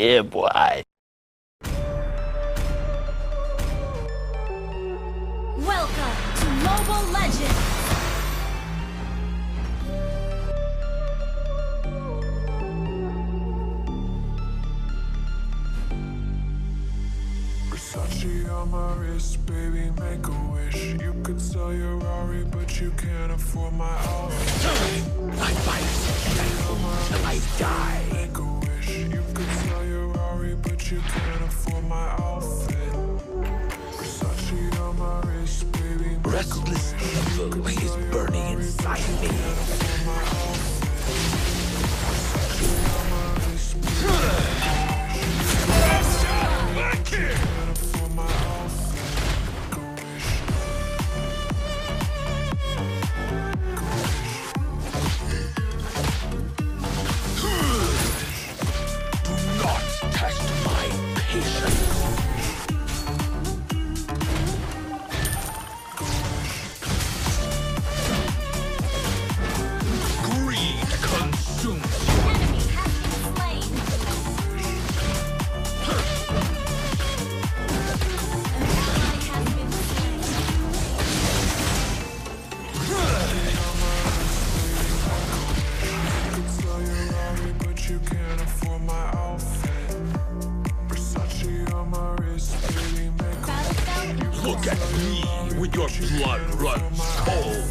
yeah, boy. Welcome to Mobile Legends. Baby, make a wish. You could sell your Rari, but you can't afford my I restless evil is burning inside me. blood runs cold.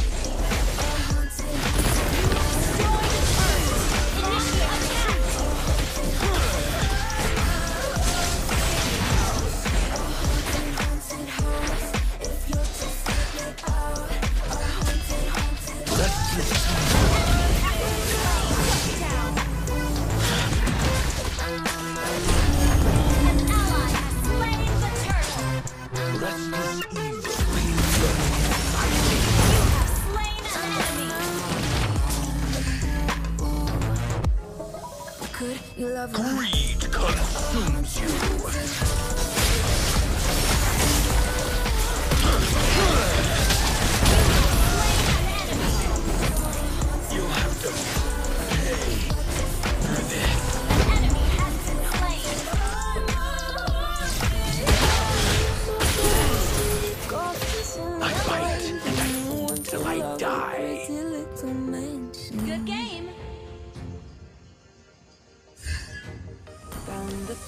Greed consumes you.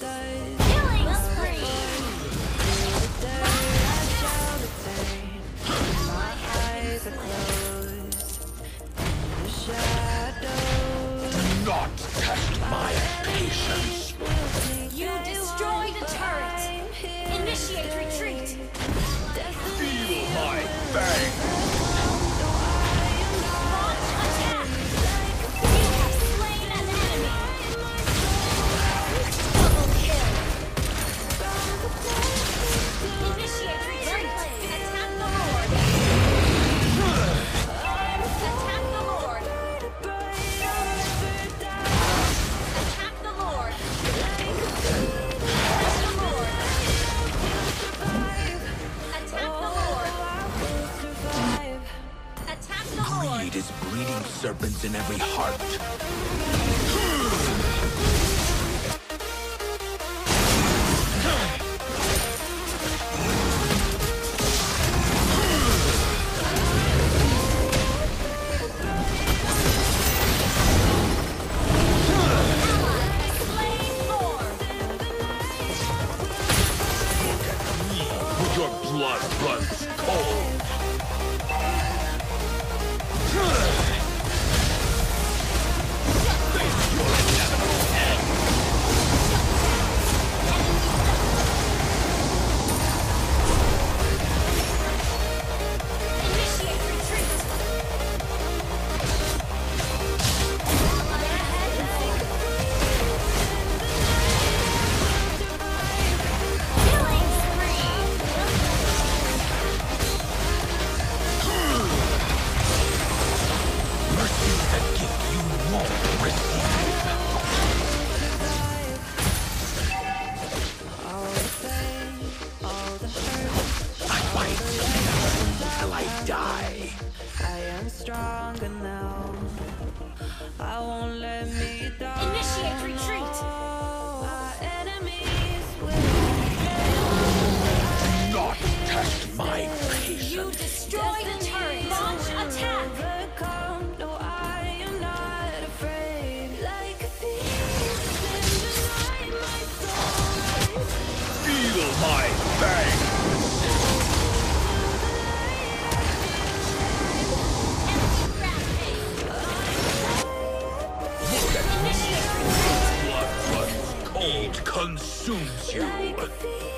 Killing breeding serpents in every heart. You.